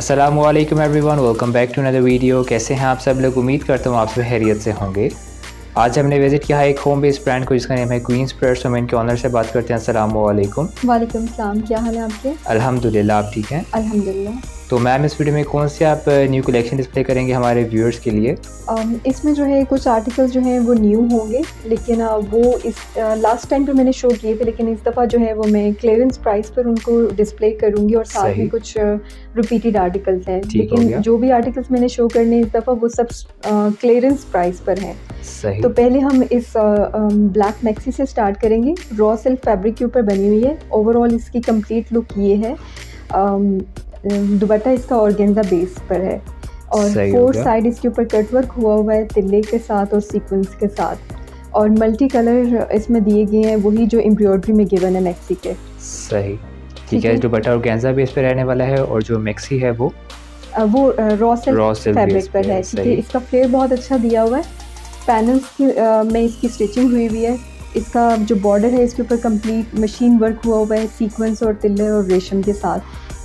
Aslam everyone welcome back to another video कैसे हैं आप सब लोग? उम्मीद करता हूँ आप सब हैरियत से होंगे। आज हमने विज़िट किया है एक होम बेस्ड ब्रांड को जिसका नेम है क्वींस प्रेयर्स हम इनके ऑनर से बात करते हैं। अस्सलाम वालेकुम वालेकुम सलाम। क्या हाल है आपके? अल्हम्दुलिल्लाह आप ठीक हैं? अल्हम्दुलिल्लाह। तो मैम इस वीडियो में कौन से आप न्यू कलेक्शन डिस्प्ले करेंगे हमारे व्यूअर्स के लिए? इसमें जो है कुछ आर्टिकल्स जो हैं वो न्यू होंगे लेकिन वो इस लास्ट टाइम पे मैंने शो किए थे लेकिन इस दफ़ा जो है वो मैं क्लियरेंस प्राइस पर उनको डिस्प्ले करूँगी और साथ में कुछ रिपीटेड आर्टिकल्स हैं। लेकिन जो भी आर्टिकल्स मैंने शो करने इस दफ़ा वो सब क्लियरेंस प्राइस पर हैं। तो पहले हम इस ब्लैक मैक्सी से स्टार्ट करेंगे। रॉ सिल्क फैब्रिक के ऊपर बनी हुई है। ओवरऑल इसकी कंप्लीट लुक ये है। दुबट्टा इसका ऑर्गेन्जा बेस पर है। और फोर साइड इसके ऊपर कटवर्क हुआ हुआ है तिल्ले के साथ और सीक्वेंस के साथ। और मल्टी कलर इसमें दिए गए हैं वही जो एम्ब्रॉयडरी में गिवन है मैक्सी के। सही। ठीक है दुबट्टा ऑर्गेन्जा बेस पे रहने वाला है और जो मैक्सी है वो? वो रॉ सिल्क फैब्रिक पर है ठीक है इसका फ्लेयर बहुत अच्छा दिया हुआ है। पैनल्स की में इसकी स्टिचिंग हुई हुई है। इसका जो बॉर्डर है इसके ऊपर कंप्लीट मशीन वर्क हुआ हुआ है सीक्वेंस और तिल्ले और रेशम के साथ।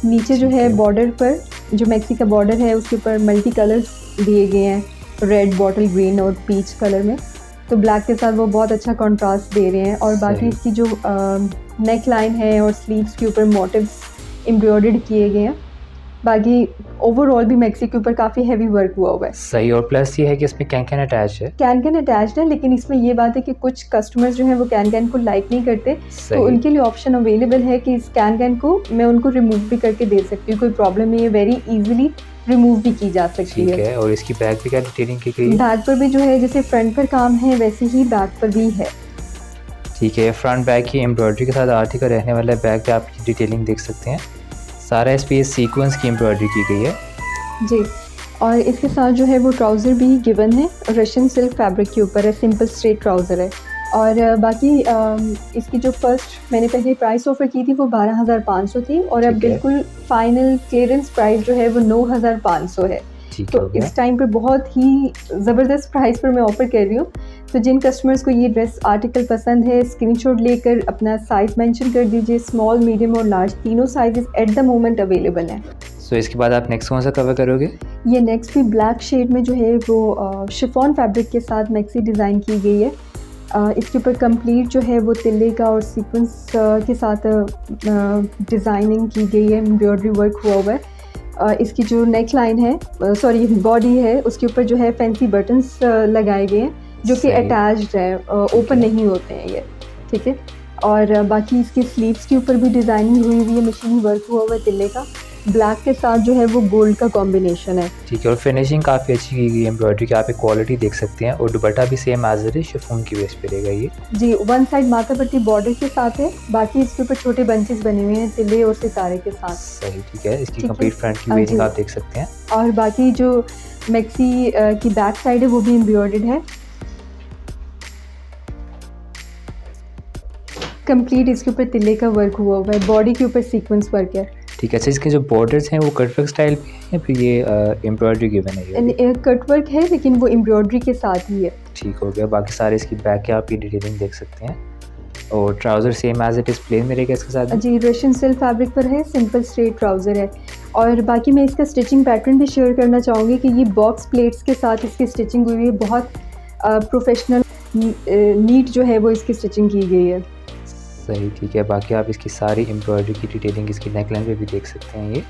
नीचे जो है बॉर्डर पर जो मैक्सी का बॉर्डर है उसके ऊपर मल्टी कलर्स दिए गए हैं। रेड बॉटल ग्रीन और पीच कलर में। तो ब्लैक के साथ वो बहुत अच्छा कंट्रास्ट दे रहे हैं। और बाकी इसकी जो नेक लाइन है और स्लीव्स के ऊपर मोटिव्स एम्ब्रॉयडर्ड किए गए हैं। बाकी ओवरऑल भी मैक्सी के ऊपर काफ़ी हैवी वर्क हुआ हुआ है। सही और प्लस ये है कि इसमें कैन कैन अटैच है। कैन कैन अटैच है लेकिन इसमें ये बात है कि कुछ कस्टमर्स जो हैं वो कैन कैन को लाइक नहीं करते। तो उनके लिए ऑप्शन अवेलेबल है कि इस कैन कैन को मैं उनको रिमूव भी करके दे सकती हूँ। कोई प्रॉब्लम नहीं है वेरी इजिली रिमूव भी की जा सकती है।, है और इसकी बैक भी क्या डिटेलिंग की गई? बैक पर भी जो है जैसे फ्रंट पर काम है वैसे ही बैक पर भी है। ठीक है फ्रंट बैक की एम्ब्रॉयडरी के साथ आर्टिकल रहने वाला बैक पे आप डिटेलिंग देख सकते हैं। सारा इस पर सीक्वेंस की एम्ब्रॉयडरी की गई है। जी और इसके साथ जो है वो ट्राउज़र भी गिवन है रशियन सिल्क फैब्रिक के ऊपर है सिंपल स्ट्रेट ट्राउज़र है। और बाकी इसकी जो फ़र्स्ट मैंने पहले प्राइस ऑफ़र की थी वो बारह हज़ार पाँच सौ थी और अब बिल्कुल फाइनल क्लियरेंस प्राइस जो है वो नौ हज़ार पाँच सौ है। तो इस टाइम पे बहुत ही ज़बरदस्त प्राइस पर मैं ऑफ़र कर रही हूँ। तो जिन कस्टमर्स को ये ड्रेस आर्टिकल पसंद है स्क्रीनशॉट लेकर अपना साइज़ मेंशन कर दीजिए। स्मॉल मीडियम और लार्ज तीनों sizes at the moment available हैं। सो so, इसके बाद आप नेक्स्ट कौन सा कवर करोगे? ये नेक्स्ट भी ब्लैक शेड में जो है वो शिफॉन फैब्रिक के साथ मैक्सी डिज़ाइन की गई है। इसके ऊपर कंप्लीट जो है वो तिल्ले का और सीक्वेंस के साथ डिज़ाइनिंग की गई है एम्ब्रॉयडरी वर्क हुआ हुआ है। इसकी जो नेक लाइन है सॉरी बॉडी है उसके ऊपर जो है फैंसी बटन्स लगाए गए हैं। जो कि अटैच्ड है ओपन नहीं होते हैं ये ठीक है? और बाकी इसके स्लीव्स के ऊपर भी डिज़ाइनिंग हुई हुई है मशीन वर्क हुआ हुआ है तिल्ले का। ब्लैक के साथ जो है वो गोल्ड का कॉम्बिनेशन है। ठीक है और फिनिशिंग काफ़ी अच्छी की गई एम्ब्रॉयडरी की आप एक क्वालिटी देख सकते हैं और दुपट्टा भी सेम एज इट शिफोन की बेस पे रहेगा ये। जी वन साइड माथा पट्टी बॉर्डर के साथ है बाकी इसके ऊपर छोटे बंचेस बने हुए हैं तिले और सितारे के साथ। सही ठीक है इसकी कंप्लीट फ्रंट की वेजिंग आप देख सकते हैं। और बाकी जो मैक्सी की बैक साइड है वो भी एम्ब्रॉयडर्ड है। कंप्लीट इसके ऊपर तिले का वर्क हुआ हुआ है बॉडी के ऊपर सीक्वेंस वर्क है। ठीक है अच्छा इसके जो बॉर्डर्स हैं वो कटवर्क स्टाइल पे हैं फिर ये एम्ब्रॉयडरी गिवन है कटवर्क है लेकिन वो एम्ब्रॉयडरी के साथ ही है। ठीक हो गया बाकी सारे इसकी बैक के आप ये डिटेलिंग देख सकते हैं। और trouser same as it is plain में रहेगा इसके साथ जी रशियन सिल्क फैब्रिक पर है सिंपल स्ट्रेट ट्राउज़र है। और बाकी मैं इसका स्टिचिंग पैटर्न भी शेयर करना चाहूँगी कि ये बॉक्स प्लेट्स के साथ इसकी स्टिचिंग हुई है बहुत प्रोफेशनल नीट जो है वो इसकी स्टिचिंग की गई है। सही ठीक है। बाकी आप इसकी सारी एम्ब्रॉयडरी की डिटेलिंग इसकी नेकलाइन पे भी देख सकते हैं ये।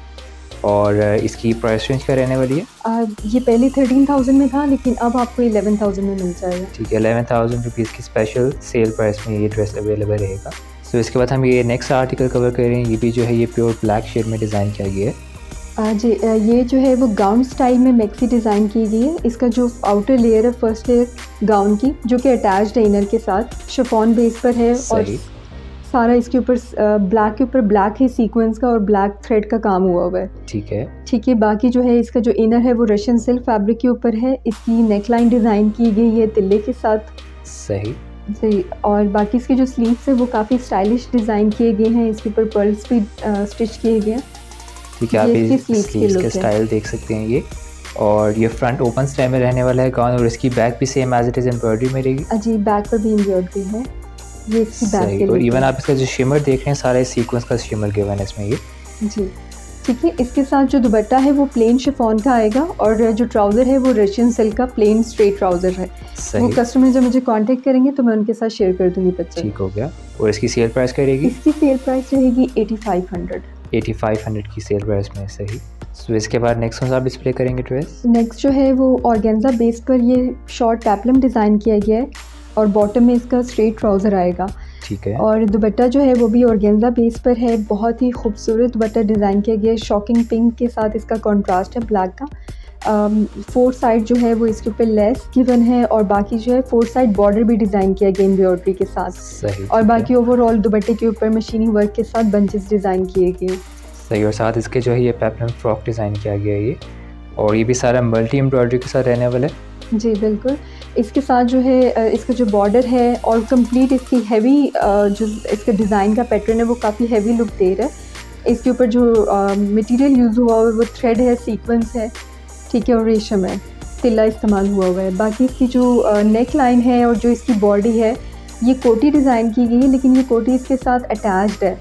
और इसकी प्राइस रेंज क्या रहने वाली है? आ, ये पहले थर्टीन थाउज़ेंड में था लेकिन अब आपको एलेवन थाउज़ेंड में मिल जाएगा। ठीक है एलेवन थाउज़ेंड रुपीज़ की स्पेशल सेल प्राइस में ये ड्रेस अवेलेबल रहेगा। सो इसके बाद हम ये नेक्स्ट आर्टिकल कवर कर रहे हैं। ये भी जो है ये प्योर ब्लैक शेड में डिज़ाइन किया गया है। जी ये जो है वो गाउन स्टाइल में मैक्सी डिज़ाइन की गई है। इसका जो आउटर लेयर है फ़र्स्ट लेयर गाउन की जो कि अटैच्ड है इनर के साथ शिफॉन बेस पर है और सारा इसके ऊपर ब्लैक के ऊपर ब्लैक ही सीक्वेंस का और ब्लैक थ्रेड का काम हुआ हुआ है। ठीक है। ठीक है बाकी जो है इसका जो इनर है वो रशियन सिल्क फैब्रिक के ऊपर है। इसकी नेकलाइन डिज़ाइन की गई है तिल्ले के साथ। सही। सही और बाकी इसके जो स्लीव्स है वो काफ़ी स्टाइलिश डिज़ाइन किए गए हैं। इसके ऊपर पर्ल्स भी स्टिच किए गए हैं। ठीक है आप स्लीव्स के स्टाइल देख सकते हैं ये। और ये फ्रंट ओपन स्टाइल में रहने वाला है गाउन और इसकी बैक भी same as it is embroidery में रहेगी? जी बैक पर भी एम्ब्रॉयडरी है। ये इसकी बैक और इवन आप इसका जो शिमर देख रहे हैं सारे सीक्वेंस का शिमर गिवन है इसमें ये। जी। ठीक है इसके साथ जो दुपट्टा है वो प्लेन शिफॉन का आएगा और जो ट्राउज़र है वो रशियन सिल्क का प्लेन स्ट्रेट ट्राउज़र है। वो कस्टमर जब मुझे कांटेक्ट करेंगे तो मैं उनके साथ शेयर कर दूँगी बच्चे ठीक हो गया। और इसकी सेल प्राइस क्या रहेगी इसकी सेल प्राइस रहेगी eighty five hundred eighty five hundred की सेल प्राइस में सही। सो so, इसके बाद नेक्स्ट कौन सा डिस्प्ले करेंगे ड्रेस नेक्स्ट जो है वो ऑर्गेन्जा बेस पर ये शॉर्ट टैपलम डिज़ाइन किया गया है। और बॉटम में इसका स्ट्रेट ट्राउज़र आएगा। ठीक है। और दुपट्टा जो है वो भी ऑर्गेन्जा बेस पर है। बहुत ही खूबसूरत दुपट्टा डिज़ाइन किया गया है। शॉकिंग पिंक के साथ इसका कॉन्ट्रास्ट है ब्लैक का। फोर um, साइड जो है वो इसके ऊपर लेस गिवन है। और बाकी जो है फोर साइड बॉर्डर भी डिज़ाइन किया गया एम्ब्रॉयडरी के साथ। सही और बाकी ओवरऑल दुपट्टे के ऊपर मशीनी वर्क के साथ बंचेस डिज़ाइन किए गए। सही और साथ इसके जो है ये पेपरन फ्रॉक डिज़ाइन किया गया है ये। और ये भी सारा मल्टी एम्ब्रॉयडरी के साथ रहने वाला है। जी बिल्कुल। इसके साथ जो है इसका जो बॉर्डर है और कंप्लीट इसकी हैवी जो इसका डिज़ाइन का पैटर्न है वो काफ़ी हैवी लुक दे रहा है। इसके ऊपर जो मटेरियल यूज़ हुआ हुआ है वो थ्रेड है सीक्वेंस है ठीक है और रेशम है तिल्ला इस्तेमाल हुआ हुआ है। बाकी इसकी जो नेक लाइन है और जो इसकी बॉडी है ये कोटी डिज़ाइन की गई है लेकिन ये कोटी इसके साथ अटैच्ड है।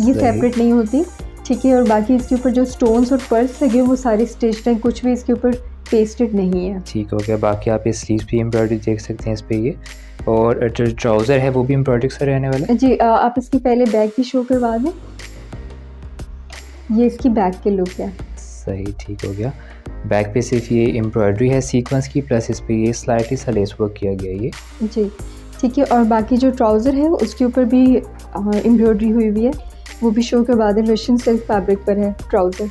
ये सेपरेट नहीं होती ठीक है और बाकी इसके ऊपर जो स्टोन्स और पर्स लगे वो सारे स्टिच्ड हैं कुछ भी इसके ऊपर पेस्टेड नहीं है। ठीक हो गया बाकी आप इस स्लीव भी एम्ब्रॉयडरी देख सकते हैं इस पर ये। और जो ट्राउज़र है वो भी एम्ब्रॉयडरी से रहने वाला है? जी आप इसकी पहले बैक भी शो करवा दें। ये इसकी बैक के लुक है। सही ठीक हो गया। बैक पे सिर्फ़ ये एम्ब्रॉयडरी है सीक्वेंस की प्लस इस पर ये स्लाइटली सा लेस वर्क किया गया ये। जी ठीक है। और बाकी जो ट्राउज़र है उसके ऊपर भी एम्ब्रॉयडरी हुई हुई है। वो भी शो करवा दें। रशियन सिल्क फैब्रिक पर है ट्राउज़र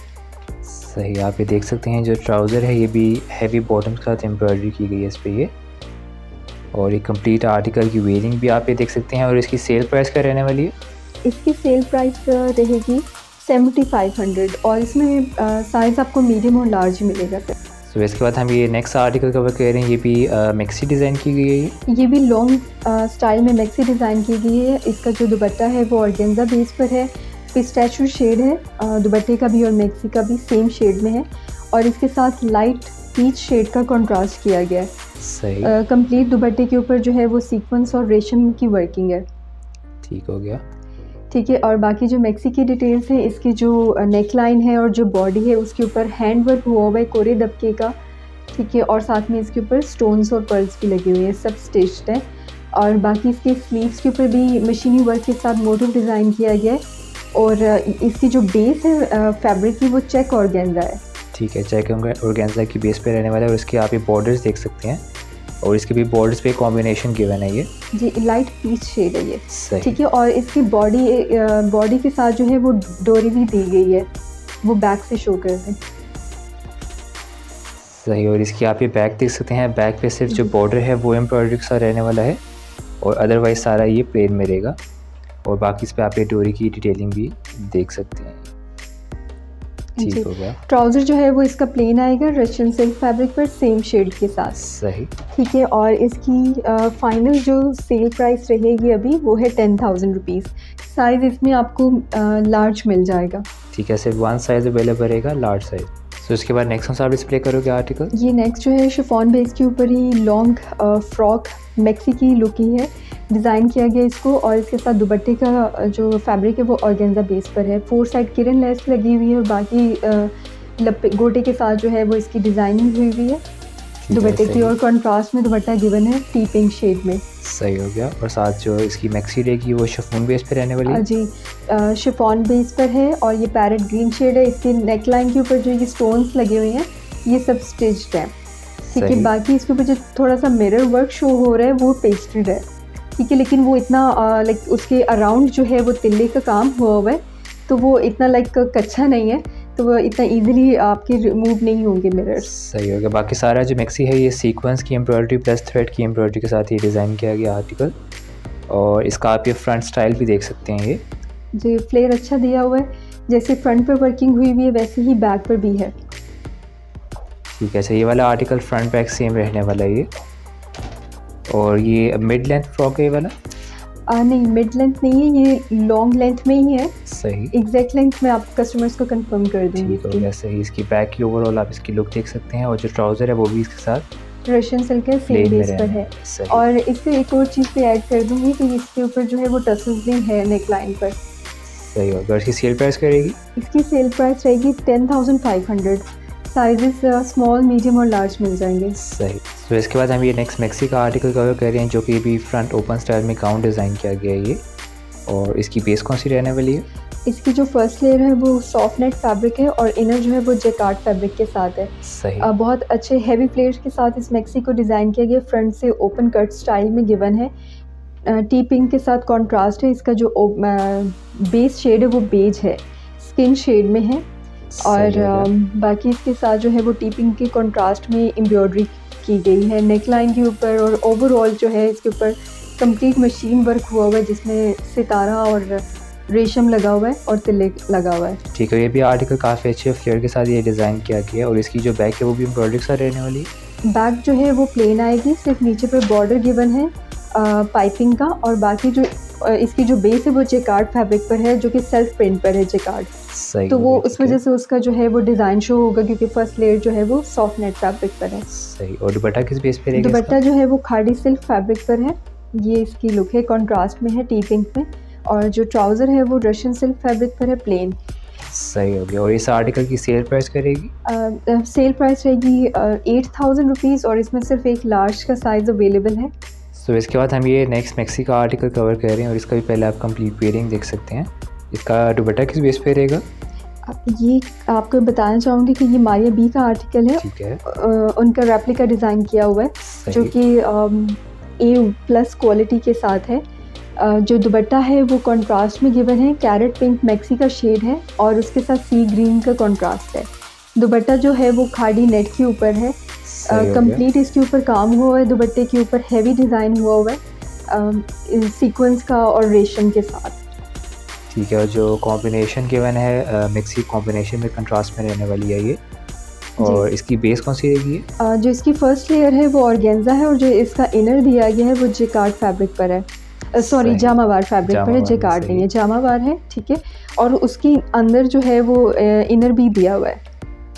सही आप ये देख सकते हैं जो ट्राउज़र है ये भी हैवी बॉटम के साथ एम्ब्रॉयडरी की गई है इस पर ये। और ये कंप्लीट आर्टिकल की वेयरिंग भी आप ये देख सकते हैं और इसकी सेल प्राइस क्या रहने वाली है? इसकी सेल प्राइस रहेगी सेवेंटी फाइव हंड्रेड और इसमें साइज़ आपको मीडियम और लार्ज मिलेगा सर। सो so, इसके बाद हम ये नेक्स्ट आर्टिकल कवर कर रहे हैं ये भी मैक्सी डिज़ाइन की गई है ये। भी लॉन्ग स्टाइल में मैक्सी डिज़ाइन की गई है। इसका जो दुपट्टा है वो ऑर्गेन्जा बेस पर है। पिस्टैचू शेड है दुबट्टे का भी और मैक्सी का भी सेम शेड में है और इसके साथ लाइट पीच शेड का कंट्रास्ट किया गया है। सही। कंप्लीट दुबट्टे के ऊपर जो है वो सीक्वेंस और रेशम की वर्किंग है। ठीक हो गया। ठीक है और बाकी जो मैक्सी की डिटेल्स हैं इसकी जो नेक लाइन है और जो बॉडी है उसके ऊपर हैंड वर्क हुआ हुआ है कोरे दबके का। ठीक है और साथ में इसके ऊपर स्टोन्स और पर्ल्स भी लगे हुए हैं सब स्टिच्ड है। और बाकी इसके स्लीव्स के ऊपर भी मशीनी वर्क के साथ मोटिव डिज़ाइन किया गया है। और इसकी जो बेस है फैब्रिक की वो चेक ऑर्गेन्जा है। ठीक है चेक ऑर्गेन्जा की बेस पे रहने वाला है और इसके आप ये बॉर्डर्स देख सकते हैं। और इसके भी बॉर्डर्स पे कॉम्बिनेशन गिवन है ये। जी लाइट पीच शेड है ये। ठीक है और इसकी बॉडी बॉडी के साथ जो है वो डोरी भी दी गई है। वो बैक से शो कर रहे सही और इसकी आप ये बैक देख सकते हैं। बैक पे सिर्फ़ जो बॉर्डर है वो एम्ब्रॉयडरी के साथ रहने वाला है। और अदरवाइज़ सारा ये प्लेन में रहेगा। और बाकी इस पर आप ये डोरी की डिटेलिंग भी देख सकते हैं। ठीक हो गया ट्राउज़र जो है वो इसका प्लेन आएगा रशियन सिल्क फैब्रिक पर सेम शेड के साथ। सही। ठीक है और इसकी आ, फाइनल जो सेल प्राइस रहेगी अभी वो है टेन थाउज़ेंड रुपीज़ साइज़ इसमें आपको आ, लार्ज मिल जाएगा। ठीक है सिर्फ़ वन साइज़ अवेलेबल रहेगा लार्ज साइज़ तो इसके बाद नेक्स्ट कौन सा डिस्प्ले करोगे आर्टिकल ये नेक्स्ट जो है शिफॉन बेस के ऊपर ही लॉन्ग फ्रॉक मैक्सी की लुक ही है। डिज़ाइन किया गया इसको और इसके साथ दुबट्टे का जो फैब्रिक है, वो ऑर्गेंजा बेस पर है। फोर साइड किरण लेस लगी हुई है और बाकी लपे, गोटे के साथ जो है, वो इसकी डिज़ाइनिंग हुई हुई है। दुबट्टे की और कंट्रास्ट में दुबट्टा गिवन है टी पिंक शेड में। सही हो गया। और साथ जो इसकी मैक्सी रहेगी वो शिफोन बेस पे रहने वाली। है जी शिफोन बेस पर है और ये पैरेट ग्रीन शेड है। इसके नेक लाइन के ऊपर जो ये स्टोन्स लगे हुए हैं ये सब स्टिच्ड है। ठीक है बाकी इसके ऊपर जो थोड़ा सा मिरर वर्क शो हो रहा है वो पेस्टेड है। ठीक है लेकिन वो इतना लाइक उसके अराउंड जो है वो तिल्ले का काम हुआ हुआ है। तो वो इतना लाइक कच्चा नहीं है। तो वो इतना इजीली आपके रिमूव नहीं होंगे मिरर्स सही हो गया। बाकी सारा जो मैक्सी है ये सीक्वेंस की एम्ब्रॉयडरी प्लस थ्रेड की एम्ब्रॉयडरी के साथ ही डिज़ाइन किया गया आर्टिकल और इसका आप ये फ्रंट स्टाइल भी देख सकते हैं ये। जी फ्लेयर अच्छा दिया हुआ है जैसे फ्रंट पर वर्किंग हुई हुई है वैसे ही बैक पर भी है। ठीक है अच्छा ये वाला आर्टिकल फ्रंट बैक सेम रहने वाला है ये। और ये मिड लेंथ फ्रॉक है ये वाला। आ, नहीं मिड लेंथ नहीं है ये लॉन्ग लेंथ में ही है। सही। एग्जैक्ट लेंथ में आप कस्टमर्स को कंफर्म कर दूँगी। ठीक है सही। इसकी बैक की ओवरऑल आप इसकी लुक देख सकते हैं और जो ट्राउज़र है वो भी इसके साथ रशियन सिल्क है सेम बेस पर है। और इससे एक और चीज़ पे ऐड कर दूँगी कि इसके ऊपर जो है वो टसल्स भी है नेक लाइन पर। सही होगा। इसकी सेल प्राइस करेगी इसकी सेल प्राइस रहेगी ten thousand five hundred sizes small medium और लार्ज मिल जाएँगे। सही। तो इसके बाद हम ये नेक्स्ट मैक्सी का आर्टिकल कवर कर रहे हैं जो कि भी फ्रंट ओपन स्टाइल में काउंट डिज़ाइन किया गया है ये। और इसकी बेस कौन सी रहने वाली है? इसकी जो फ़र्स्ट लेयर है वो सॉफ्ट नेट फैब्रिक है और इनर जो है वो जेकार्ड फैब्रिक के साथ है। सही। आ, बहुत अच्छे हैवी प्लेट्स के साथ इस मैक्सी को डिज़ाइन किया गया। फ्रंट से ओपन कट स्टाइल में गिवन है। टी पिंक के साथ कॉन्ट्रास्ट है। इसका जो बेस शेड है वो बेज है। स्किन शेड में है। और बाकी इसके साथ जो है वो टीपिंग के कॉन्ट्रास्ट में एम्ब्रॉयडरी की गई है नेक लाइन के ऊपर और ओवरऑल जो है इसके ऊपर कंप्लीट मशीन वर्क हुआ हुआ है जिसमें सितारा और रेशम लगा हुआ है और तिले लगा हुआ है। ठीक है ये भी आर्टिकल काफ़ी अच्छे फ्लेयर के साथ ये डिज़ाइन किया गया है और इसकी जो बैक है वो भी एम्ब्रॉयडरी के साथ रहने वाली बैक जो है वो प्लेन आएगी सिर्फ़ नीचे पर बॉर्डर गिवन है पाइपिंग का और बाकी जो इसकी जो बेस है वो जेकार्ड फैब्रिक पर है जो कि सेल्फ प्रिंट पर है जेकार्ड तो वो उस वजह से उसका जो है वो डिज़ाइन शो होगा क्योंकि फ़र्स्ट लेयर जो है वो सॉफ्ट नेट फैब्रिक पर है। सही। और दुपट्टा किस बेस पर दुपट्टा जो है वो खाड़ी सिल्क फैब्रिक पर है। ये इसकी लुक है कॉन्ट्रास्ट में है टी पिंक में। और जो ट्राउज़र है वो रशियन सिल्क फैब्रिक पर है प्लेन सही हो गया। और इस आर्टिकल की सेल प्राइस करेगी? सेल प्राइस रहेगी एट थाउज़ेंड रुपीज़ और इसमें सिर्फ़ एक लार्ज का साइज़ अवेलेबल है। सो so, इसके बाद हम ये नेक्स्ट मैक्सी का आर्टिकल कवर कर रहे हैं और इसका भी पहले आप कंप्लीट वेयरिंग देख सकते हैं। इसका दुपट्टा किस बेस पे रहेगा? ये आपको बताना चाहूँगी कि ये मारिया बी का आर्टिकल है। ठीक है। उनका रेप्लिका डिज़ाइन किया हुआ है जो कि ए प्लस क्वालिटी के साथ है। जो दुपट्टा है वो कॉन्ट्रास्ट में गिवन है कैरेट पिंक मैक्सी का शेड है और उसके साथ सी ग्रीन का कॉन्ट्रास्ट है। दुपट्टा जो है वो खाड़ी नेट के ऊपर है। कंप्लीट इसके ऊपर काम हुआ है दुपट्टे के ऊपर हैवी डिज़ाइन हुआ हुआ है सीक्वेंस का और रेशम के साथ। ठीक है जो कॉम्बिनेशन गिवन है मिक्सी कॉम्बिनेशन में कंट्रास्ट में रहने वाली है ये। और इसकी बेस कौन सी रहेगी? जो इसकी फ़र्स्ट लेयर है वो ऑर्गेंजा है और जो इसका इनर दिया गया है वो जेकार्ड फैब्रिक पर है। सॉरी जामावार फैब्रिक पर है। जेकार्ड नहीं है जामावार है ठीक है। और उसके अंदर जो है वो इनर भी दिया हुआ है।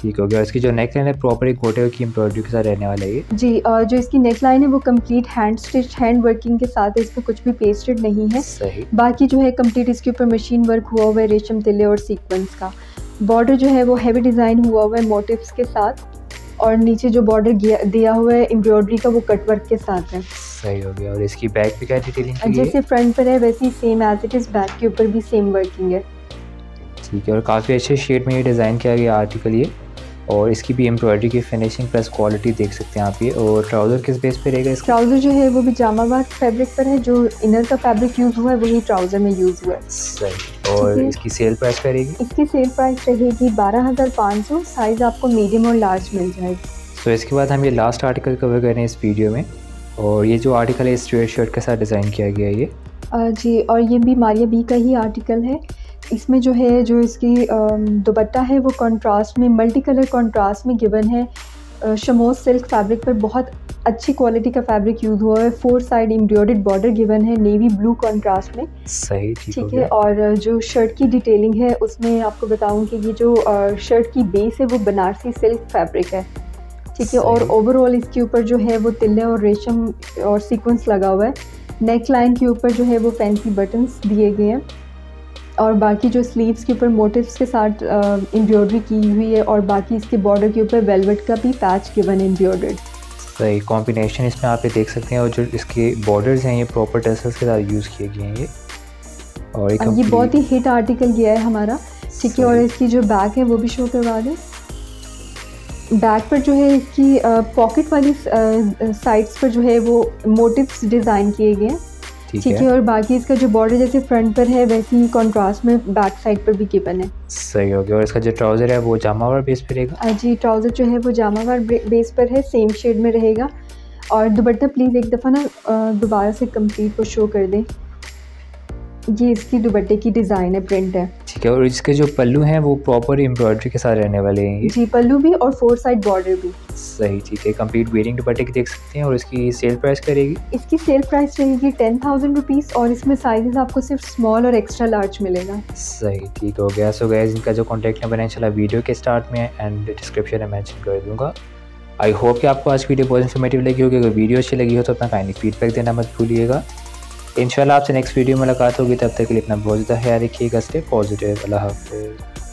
ठीक हो गया। इसकी जो नेक लाइन है प्रॉपर एक गोटे की एम्ब्रॉयडरी के साथ रहने वाला है जी और जो इसकी नेक लाइन है वो complete hand stitch hand working के साथ है इसमें कुछ भी पेस्टेड नहीं है। सही। बाकी जो है कंप्लीट इसके ऊपर मशीन वर्क हुआ हुआ है रेशम तिले और सीक्वेंस का। बॉर्डर जो है वो हैवी डिज़ाइन हुआ हुआ है मोटिव्स के साथ। और नीचे जो बॉर्डर दिया हुआ है एम्ब्रॉयडरी का वो कट वर्क के साथ है। सही हो गया। और इसकी बैक भी क्या डिटेलिंग जैसे फ्रंट पर है वैसे ही same as it is back के ऊपर भी सेम वर्किंग है। ठीक है और काफ़ी अच्छे शेड में ये डिज़ाइन किया गया आर्टिकल ये। और इसकी भी एम्ब्रॉयडरी की फिनिशिंग प्लस क्वालिटी देख सकते हैं आप ये। और ट्राउज़र किस बेस पे रहेगा ट्राउज़र जो है वो भी जामाबाद फैब्रिक पर है जो इनर का फैब्रिक यूज़ हुआ है वही ट्राउज़र में यूज़ हुआ है। सही और इसकी सेल प्राइस क्या रहेगी इसकी सेल प्राइस रहेगी बारह हज़ार पाँच सौ साइज़ आपको मीडियम और लार्ज मिल जाएगी। तो इसके बाद हम ये लास्ट आर्टिकल कवर करें इस वीडियो में। और ये जो आर्टिकल है स्ट्रेट शर्ट के साथ डिज़ाइन किया गया है ये। जी और ये भी मारिया बी का ही आर्टिकल है। इसमें जो है जो इसकी दुपट्टा है वो कंट्रास्ट में मल्टी कलर कंट्रास्ट में गिवन है। शमोस सिल्क फैब्रिक पर बहुत अच्छी क्वालिटी का फैब्रिक यूज़ हुआ है। Four side embroidered border given है नेवी ब्लू कंट्रास्ट में। सही ठीक है और जो शर्ट की डिटेलिंग है उसमें आपको बताऊँ कि ये जो शर्ट की बेस है वो बनारसी सिल्क फैब्रिक है। ठीक है और ओवरऑल इसके ऊपर जो है वो तिल्ले और रेशम और सीक्वेंस लगा हुआ है। नेक लाइन के ऊपर जो है वो फैंसी बटन्स दिए गए हैं। और बाकी जो स्लीव्स के ऊपर मोटिव्स के साथ एम्ब्रॉयडरी की हुई है और बाकी इसके बॉर्डर के ऊपर वेलवेट का भी पैच गिवन एम्ब्रॉयडर्ड सही कॉम्बिनेशन इसमें आप ये देख सकते हैं और जो इसके बॉर्डर्स हैं ये प्रॉपर टेसल्स के साथ यूज़ किए गए हैं ये। और एक ये बहुत ही हिट आर्टिकल गया है हमारा। ठीक है और इसकी जो बैक है वो भी शो करवा दें। बैक पर जो है इसकी पॉकेट वाली साइड्स पर जो है वो मोटिव्स डिज़ाइन किए गए हैं। ठीक है। और बाकी इसका जो बॉर्डर जैसे फ्रंट पर है वैसे ही कॉन्ट्रास्ट में बैक साइड पर भी गिवन है। सही हो गया और इसका जो ट्राउज़र है वो जामावार बेस पर रहेगा? जी ट्राउज़र जो है वो जामावार बेस पर है सेम शेड में रहेगा। और दुपट्टा प्लीज़ एक दफ़ा ना दोबारा से कंप्लीट को शो कर दें। ये इसकी दुपट्टे की डिज़ाइन है प्रिंट है। ठीक है और इसके जो पल्लू हैं वो प्रॉपर एम्ब्रॉयडरी के साथ रहने वाले हैं। जी पल्लू भी और फोर साइड बॉर्डर भी। सही ठीक है। कंप्लीट वेयरिंग दुपट्टे की देख सकते हैं और इसकी सेल प्राइस करेगी। इसकी सेल प्राइस रहेगी टेन थाउज़ेंड रुपीज़ और इसमें साइजेस आपको सिर्फ़ स्मॉल और एक्स्ट्रा लार्ज मिलेगा। सही ठीक हो गया। सो गैस इनका जो कॉन्टैक्ट नंबर है चला वीडियो के स्टार्ट में एंड डिस्क्रिप्शन में मैंशन कर दूँगा। आई होप कि आपको आज वीडियो बहुत इन्फॉर्मेटिव लगी होगी। अगर वीडियो अच्छी लगी हो तो अपना काइंडली फीडबैक देना मत भूलिएगा। इंशाल्लाह आपसे नेक्स्ट वीडियो में मुलाकात होगी, तब तक के लिए अपना बहुत ज़्यादा ख्याल रखिएगा स्टे पॉजिटिव अल्लाह हाफिज़।